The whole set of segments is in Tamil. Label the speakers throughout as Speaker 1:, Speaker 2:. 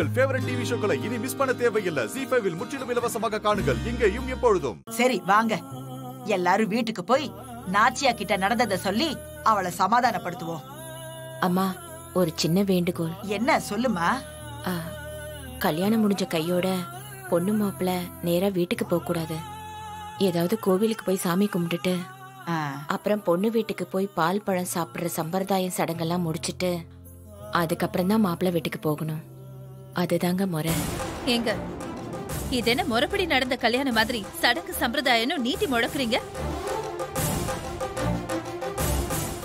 Speaker 1: உங்கள் ஃபேவரட் டிவி ஷோக்களை இனி மிஸ் பண்ண தேவையில்லை. ஜி ஃபைவில் முற்றிலும் இலவசமாக காணுங்கள். இங்கேயும் எப்பொழுதும்.
Speaker 2: சரி வாங்க. எல்லாரும் வீட்டுக்கு போய் நாச்சியா கிட்ட நடந்ததை சொல்லி அவளை சமாதானப்படுத்துவோம்.
Speaker 3: அம்மா ஒரு சின்ன வேண்டுகோள்.
Speaker 2: என்ன சொல்லுமா?
Speaker 3: கல்யாணம் முடிஞ்ச கையோட பொண்ணு மாப்பிள்ள நேரா வீட்டுக்கு போக கூடாது ஏதாவது கோவிலுக்கு போய் சாமி கும்பிட்டுட்டு அப்புறம் பொண்ணு வீட்டுக்கு போய் பால் பழம் சாப்பிடுற சம்பிரதாயம் சடங்கெல்லாம் முடிச்சிட்டு அதுக்கப்புறம் தான் மாப்பிள்ளை வீட்டுக்கு போகணும். அதுதாங்க முறை.
Speaker 4: ஏங்க இது என்ன முறைப்படி நடந்த கல்யாணம் மாதிரி சடங்கு சம்பிரதாயம் நீட்டி முழக்குறீங்க?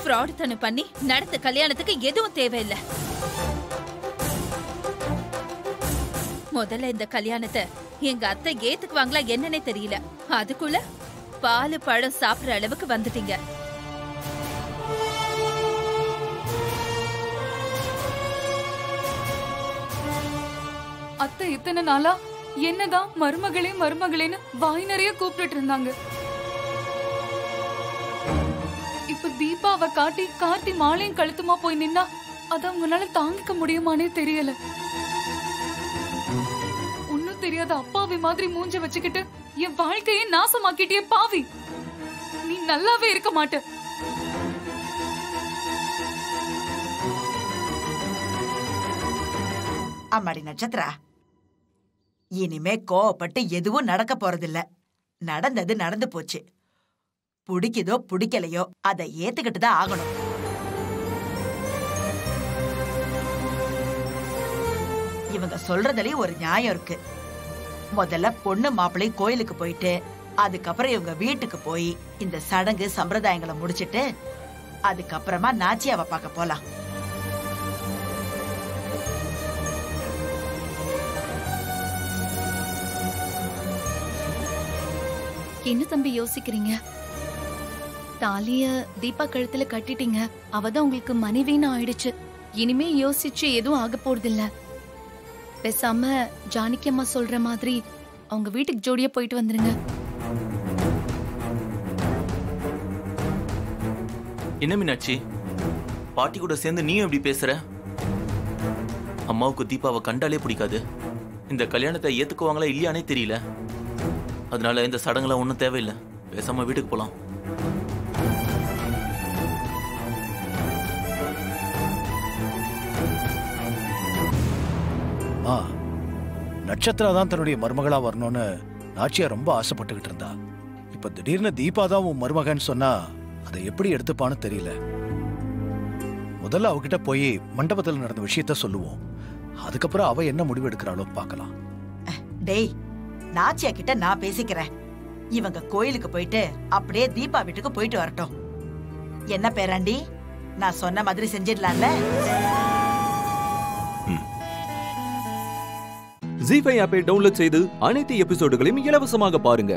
Speaker 4: ஃப்ராட் தனு பண்ணி நடந்த கல்யாணத்துக்கு எதுவும் தேவையில்லை. முதல்ல இந்த கல்யாணத்தை எங்க அத்தை ஏத்துக்குவாங்களா என்னன்னே தெரியல. அதுக்குள்ள பால் பழம் சாப்பிடுற அளவுக்கு வந்துட்டீங்க.
Speaker 5: அத்தை இத்தனை நாளா என்னதான் மருமகளே மருமகளேன்னு வாய் நிறைய கூப்பிட்டுட்டு இருந்தாங்க இப்ப தீபாவ காட்டி கார்த்தி மாலையும் கழுத்துமா போய் நின்னா அத அவங்களால தாங்கிக்க முடியுமானே தெரியல. ஒன்னும் தெரியாத அப்பாவி மாதிரி மூஞ்ச வச்சுக்கிட்டு என் வாழ்க்கையை நாசமாக்கிட்டே பாவி. நீ நல்லாவே இருக்க மாட்ட.
Speaker 2: அம்மாடி நட்சத்திரா இனிமே கோவப்பட்டு எதுவும் நடக்க போறதில்ல. நடந்தது நடந்து போச்சு. பிடிக்குதோ பிடிக்கலையோ அதை ஏத்துக்கிட்டு தான் ஆகணும். இவங்க சொல்றதுலயும் ஒரு நியாயம் இருக்கு. முதல்ல பொண்ணு மாப்பிள்ளை கோயிலுக்கு போயிட்டு அதுக்கப்புறம் இவங்க வீட்டுக்கு போய் இந்த சடங்கு சம்பிரதாயங்களை முடிச்சிட்டு அதுக்கப்புறமா நாச்சியாவை பார்க்க போலாம்.
Speaker 6: என்ன தம்பி யோசிக்கிறீங்க? தாலிய தீபா கழுத்துல கட்டிட்டீங்க. அவதான் உங்களுக்கு மனைவின்னு ஆயிடுச்சு. இனிமே யோசிச்சு எதுவும் ஆக போறதில்ல. பேசாம ஜானகி அம்மா சொல்ற மாதிரி அவங்க வீட்டுக்கு ஜோடியா போயிட்டு வந்துருங்க.
Speaker 7: என்ன மீனாட்சி? பாட்டி கூட சேர்ந்து நீயும் எப்படி பேசுற? அம்மாவுக்கு தீபாவை கண்டாலே பிடிக்காது. இந்த கல்யாணத்தை ஏத்துக்குவாங்களா இல்லையானே தெரியல. அதனால இந்த சடங்குலாம் ஒன்றும் தேவையில்லை. பேசாம வீட்டுக்கு போலாம்.
Speaker 8: ஆ நட்சத்திரா தான் தன்னுடைய மருமகளா வரணும்னு நாச்சியா ரொம்ப ஆசைப்பட்டுக்கிட்டு இருந்தா. இப்ப திடீர்னு தீபா தான் உன் மருமகன் சொன்னா அதை எப்படி எடுத்துப்பான்னு தெரியல. முதல்ல அவகிட்ட போய் மண்டபத்தில் நடந்த விஷயத்த சொல்லுவோம். அதுக்கப்புறம் அவ என்ன முடிவு எடுக்கிறாளோ பார்க்கலாம்.
Speaker 2: டேய் நாச்சியா கிட்ட நான் பேசிக்கிறேன். இவங்க கோயிலுக்கு போயிட்டு அப்படியே தீபா வீட்டுக்கு போயிட்டு வரட்டும். என்ன பேராண்டி? நான் சொன்ன மாதிரி செஞ்சிடலாம்ல?
Speaker 9: ஜி ஃபைவ் ஆப்பை டவுன்லோட் செய்து அனைத்து எபிசோடுகளையும் இலவசமாக பாருங்க.